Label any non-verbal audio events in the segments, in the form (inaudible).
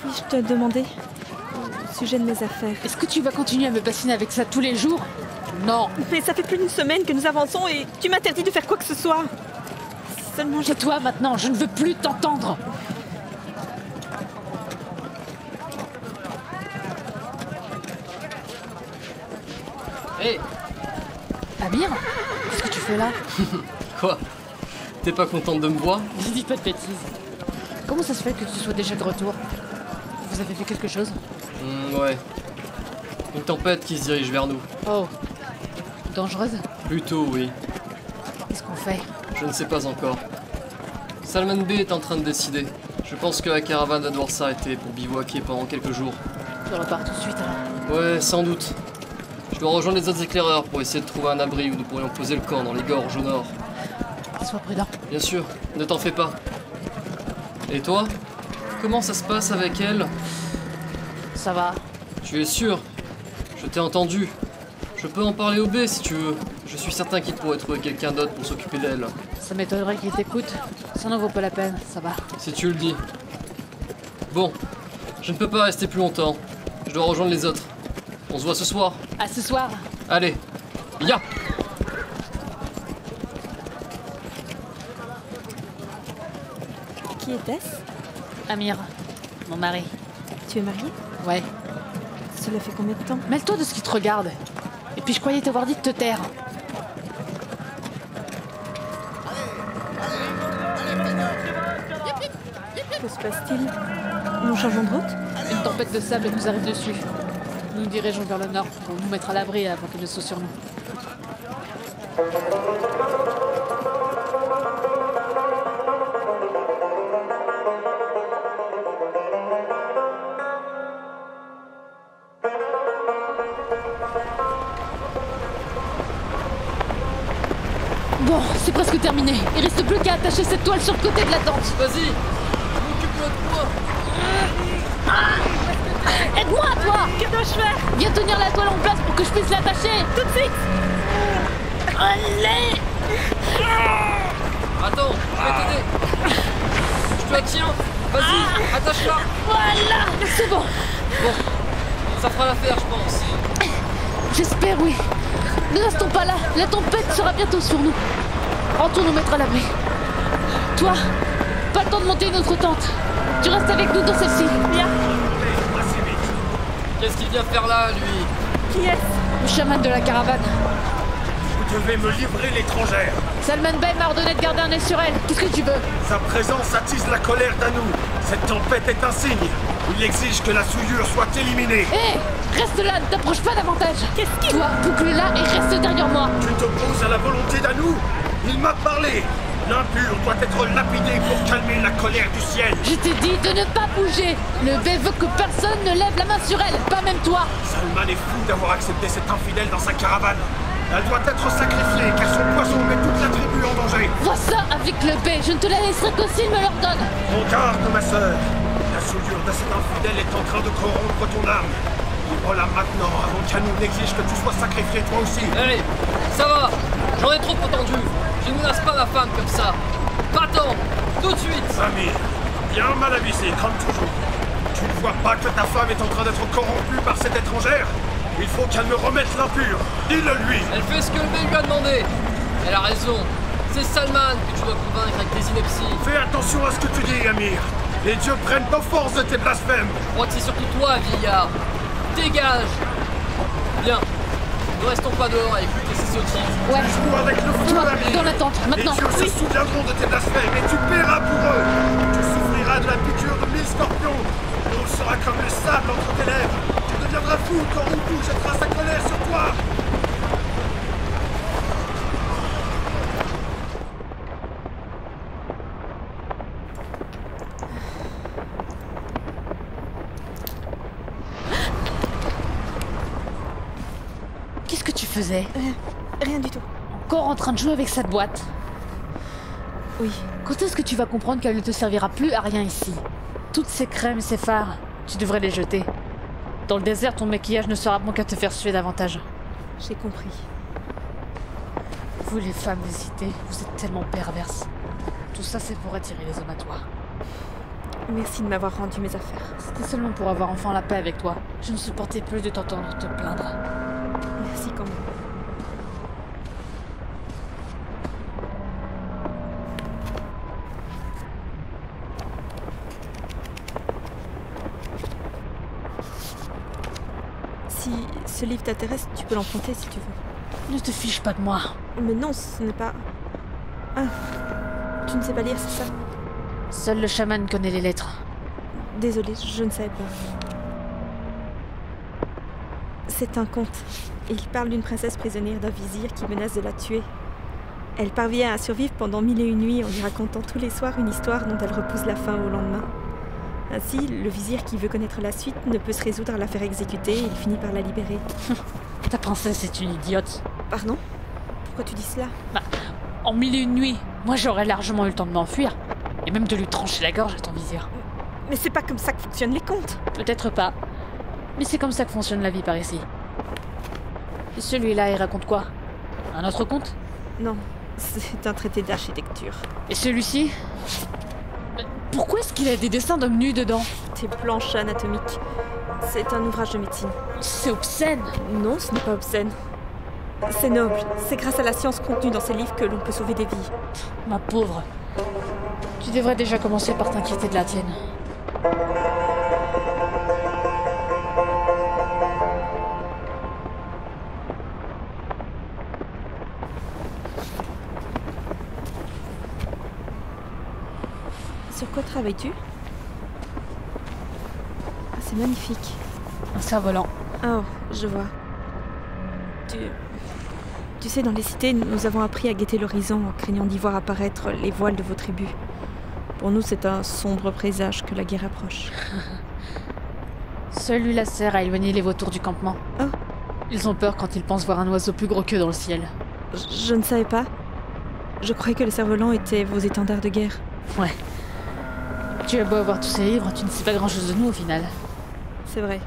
Puis-je te demander au sujet de mes affaires. Est-ce que tu vas continuer à me bassiner avec ça tous les jours? Non. Mais ça fait plus d'une semaine que nous avançons et tu m'interdis de faire quoi que ce soit. Seulement j'ai... Tais-toi maintenant, je ne veux plus t'entendre. Hé Amir Qu'est-ce que tu fais là? (laughs) Quoi? T'es pas contente de me voir? Dis pas de bêtises. Comment ça se fait que tu sois déjà de retour? Vous avez fait quelque chose? Hmm, Ouais. Une tempête qui se dirige vers nous. Oh. Dangereuse Plutôt, oui. Qu'est-ce qu'on fait Je ne sais pas encore. Salman B est en train de décider. Je pense que la caravane va devoir s'arrêter pour bivouaquer pendant quelques jours. Tu repars tout de suite alors. Ouais, sans doute. Je dois rejoindre les autres éclaireurs pour essayer de trouver un abri où nous pourrions poser le camp dans les gorges au nord. Sois prudent. Bien sûr, ne t'en fais pas. Et toi Comment ça se passe avec elle? Ça va. Tu es sûr? Je t'ai entendu. Je peux en parler au B si tu veux. Je suis certain qu'il pourrait trouver quelqu'un d'autre pour s'occuper d'elle. Ça m'étonnerait qu'il t'écoute. Ça n'en vaut pas la peine, ça va. Si tu le dis. Bon, je ne peux pas rester plus longtemps. Je dois rejoindre les autres. On se voit ce soir. À ce soir Allez, ya Qui était-ce? Amir, mon mari. Tu es marié? Ouais. Cela fait combien de temps? Mêle-toi de ce qui te regarde. Puis je croyais t'avoir dit de te taire. Que se passe-t-il? Nous changeons de route? Une tempête de sable nous arrive dessus. Nous nous dirigeons vers le nord pour nous mettre à l'abri avant qu'elle ne saute sur nous. Presque terminé. Il reste plus qu'à attacher cette toile sur le côté de la tente. Vas-y Occupe-toi de moi Aide-moi, toi Que dois-je faire Viens tenir la toile en place pour que je puisse l'attacher Tout de suite Allez Attends, je vais t'aider Je te la tiens Vas-y, attache-la Voilà C'est bon Ça fera l'affaire, je pense. J'espère, oui. Ne restons pas là. La tempête sera bientôt sur nous. Rentrons nous mettre à l'abri. Toi, pas le temps de monter une autre tente. Tu restes avec nous dans celle-ci. Bien Qu'est-ce qu'il vient faire là, lui? Qui est-ce? Le chaman de la caravane. Vous devez me livrer l'étrangère. Salman Bey m'a ordonné de garder un œil sur elle. Qu'est-ce que tu veux Sa présence attise la colère d'Anou. Cette tempête est un signe. Il exige que la souillure soit éliminée. Hé Reste là, ne t'approche pas davantage. Qu'est-ce qu'il Toi, boucle là et reste derrière moi. Tu t'opposes à la volonté d'Anou? Il m'a parlé. L'impur doit être lapidé pour calmer la colère du ciel. Je t'ai dit de ne pas bouger. Le B veut que personne ne lève la main sur elle, pas même toi. Salman est fou d'avoir accepté cet infidèle dans sa caravane. Elle doit être sacrifiée car son poison met toute la tribu en danger. Vois ça avec le B. Je ne te la laisserai que s'il me l'ordonne. Prends garde, ma sœur. La souillure de cet infidèle est en train de corrompre ton âme. Livre-la maintenant avant qu'Anou n'exige que tu sois sacrifié toi aussi. Allez, ça va J'en ai trop entendu. Je ne menace pas ma femme comme ça. Pas-t'en Tout de suite Amir, bien mal avisé, comme toujours. Tu ne vois pas que ta femme est en train d'être corrompue par cette étrangère? Il faut qu'elle me remette l'impur. Dis-le lui. Elle fait ce que le lui a demandé. Elle a raison. C'est Salman que tu dois convaincre avec tes inepties. Fais attention à ce que tu dis, Amir. Les dieux prennent offense de tes blasphèmes. Je crois que c'est surtout toi, vieillard. Dégage Bien. Ne restons pas dehors à écouter ces sottises. Ouais. Joue avec le feu, Amir. dans la tente, maintenant. Les dieux se souviendront de tes blasphèmes et tu paieras pour eux. Tu souffriras de la piqûre de mille scorpions. L'eau sera comme le sable entre tes lèvres. Tu deviendras fou quand Ruku jettera sa colère sur toi. Faisais Rien du tout. encore en train de jouer avec cette boîte Oui. Quand est-ce que tu vas comprendre qu'elle ne te servira plus à rien ici? Toutes ces crèmes ces fards, tu devrais les jeter. Dans le désert, ton maquillage ne sera bon qu'à te faire suer davantage. J'ai compris. Vous les femmes des cités, vous êtes tellement perverses. Tout ça c'est pour attirer les hommes à toi. Merci de m'avoir rendu mes affaires. C'était seulement pour avoir enfin la paix avec toi. Je ne supportais plus de t'entendre te plaindre. Merci quand même. Si ce livre t'intéresse, tu peux l'emprunter si tu veux. Ne te fiche pas de moi. Mais non, ce n'est pas... Ah, tu ne sais pas lire, c'est ça? Seul le chaman connaît les lettres. Désolée, je ne savais pas. C'est un conte. Il parle d'une princesse prisonnière d'un vizir qui menace de la tuer. Elle parvient à survivre pendant mille et une nuits en lui racontant tous les soirs une histoire dont elle repousse la fin au lendemain. Ainsi, le vizir qui veut connaître la suite ne peut se résoudre à la faire exécuter et il finit par la libérer. (laughs) Ta princesse est une idiote. Pardon? Pourquoi tu dis cela? En mille et une nuits, moi j'aurais largement eu le temps de m'enfuir. Et même de lui trancher la gorge à ton vizir. Mais c'est pas comme ça que fonctionnent les contes Peut-être pas. Mais c'est comme ça que fonctionne la vie par ici. Et celui-là, il raconte quoi? Un autre conte? Non, c'est un traité d'architecture. Et celui-ci? Pourquoi est-ce qu'il a des dessins d'hommes nus dedans Tes planches anatomiques. C'est un ouvrage de médecine. C'est obscène Non, ce n'est pas obscène. C'est noble. C'est grâce à la science contenue dans ces livres que l'on peut sauver des vies. Ma pauvre. Tu devrais déjà commencer par t'inquiéter de la tienne. Quoi travailles-tu? Ah, c'est magnifique. Un cerf-volant. Oh, je vois. Tu... Tu sais, dans les cités, nous avons appris à guetter l'horizon en craignant d'y voir apparaître les voiles de vos tribus. Pour nous, c'est un sombre présage que la guerre approche. (laughs) Celui-là sert à éloigner les vautours du campement. Oh. Ils ont peur quand ils pensent voir un oiseau plus gros qu'eux dans le ciel. Je, je ne savais pas. Je croyais que les cerfs-volants étaient vos étendards de guerre. Ouais. Tu as beau avoir tous ces livres, tu ne sais pas grand-chose de nous au final. C'est vrai.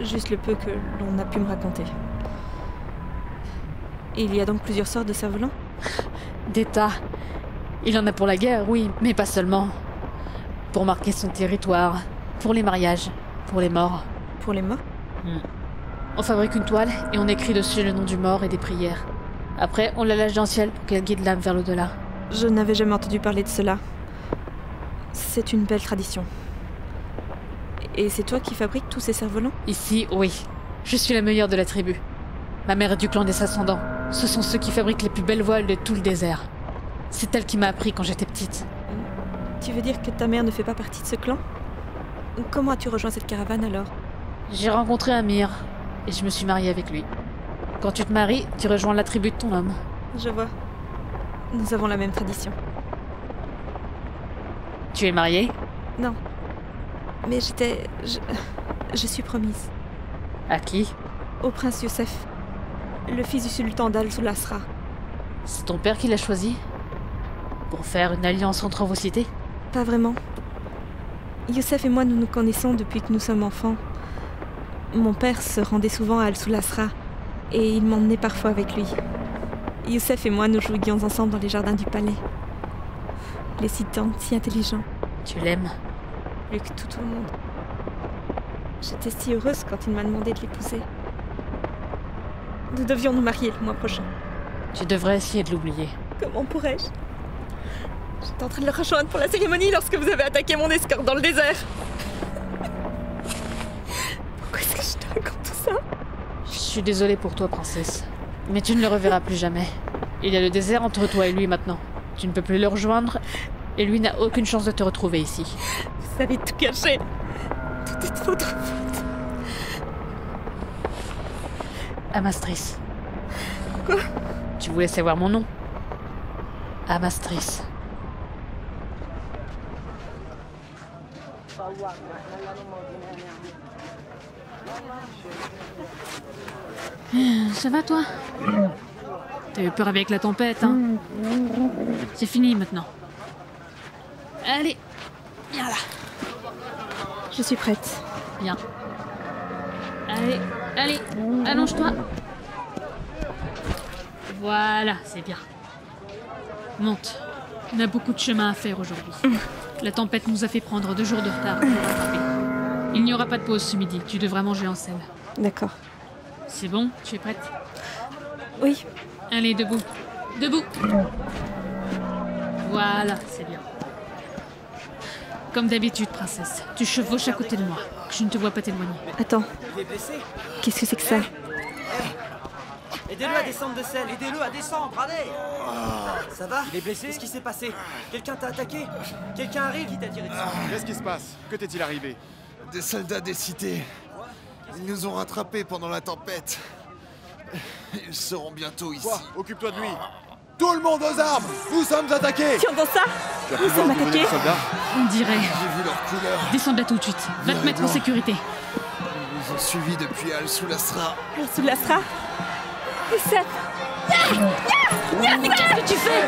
Juste le peu que l'on a pu me raconter. Il y a donc plusieurs sortes de cerfs-volants? D'État. Il en a pour la guerre, oui, mais pas seulement. Pour marquer son territoire, pour les mariages, pour les morts. Pour les morts? On fabrique une toile et on écrit dessus le nom du mort et des prières. Après, on la lâche dans le ciel pour qu'elle guide l'âme vers l'au-delà. Je n'avais jamais entendu parler de cela. C'est une belle tradition. Et c'est toi qui fabriques tous ces cerfs-volants? Ici, oui. Je suis la meilleure de la tribu. Ma mère est du clan des ascendants. Ce sont ceux qui fabriquent les plus belles voiles de tout le désert. C'est elle qui m'a appris quand j'étais petite. Tu veux dire que ta mère ne fait pas partie de ce clan? Comment as-tu rejoint cette caravane alors? J'ai rencontré Amir et je me suis mariée avec lui. Quand tu te maries, tu rejoins la tribu de ton homme. Je vois. Nous avons la même tradition. Tu es mariée Non. Mais j'étais... Je... je suis promise. À qui Au prince Youssef. Le fils du sultan d'Al-Soulasra. C'est ton père qui l'a choisi Pour faire une alliance entre vos cités Pas vraiment. Youssef et moi, nous nous connaissons depuis que nous sommes enfants. Mon père se rendait souvent à Al-Soulasra et il m'emmenait parfois avec lui. Youssef et moi, nous jouions ensemble dans les jardins du palais. Les citants si intelligents, Tu l'aimes plus que tout, tout le monde. J'étais si heureuse quand il m'a demandé de l'épouser. Nous devions nous marier le mois prochain. Tu devrais essayer de l'oublier. Comment pourrais-je? J'étais en train de le rejoindre pour la cérémonie lorsque vous avez attaqué mon escorte dans le désert. Pourquoi est-ce que je te raconte tout ça? Je suis désolée pour toi, princesse. Mais tu ne le reverras plus jamais. Il y a le désert entre toi et lui maintenant. Tu ne peux plus le rejoindre, et lui n'a aucune chance de te retrouver ici. Vous avez tout caché. Tout est de votre faute. Amastris. Quoi? Tu voulais savoir mon nom Amastris. Ça va toi? (clears throat) T'as eu peur avec la tempête, hein C'est fini maintenant. Allez, viens là. Je suis prête. Viens. Allez, allez, allonge-toi. Voilà, c'est bien. Monte. On a beaucoup de chemin à faire aujourd'hui. (laughs) La tempête nous a fait prendre deux jours de retard pour rattraper. Il n'y aura pas de pause ce midi. Tu devras manger en selle. D'accord. C'est bon? Tu es prête? Oui, Allez, debout. Debout. Voilà, c'est bien. Comme d'habitude, princesse, tu chevauches à côté de moi. Que je ne te vois pas t'éloigner. attends. Il est blessé Qu'est-ce que c'est que ça? Aidez-le à descendre de selle Aidez-le à descendre, allez Ça va? Il est blessé Qu'est-ce qui s'est passé? Quelqu'un t'a attaqué? Quelqu'un arrive? Qui t'a tiré dessus? Qu'est-ce qui se passe? Que t'est-il arrivé? Des soldats des cités. Ils nous ont rattrapés pendant la tempête. (laughs) Ils seront bientôt ici. Quoi Occupe-toi de lui Tout le monde aux armes Nous sommes attaqués Tiens dans ça Tu Nous sommes attaqués. soldats On dirait. J'ai vu leur couleur. Descends de là tout de suite. Va te mettre en sécurité. Ils nous ont suivis depuis Al Soulastra. Elle sous l'astra Et ça Mais qu'est-ce que tu fais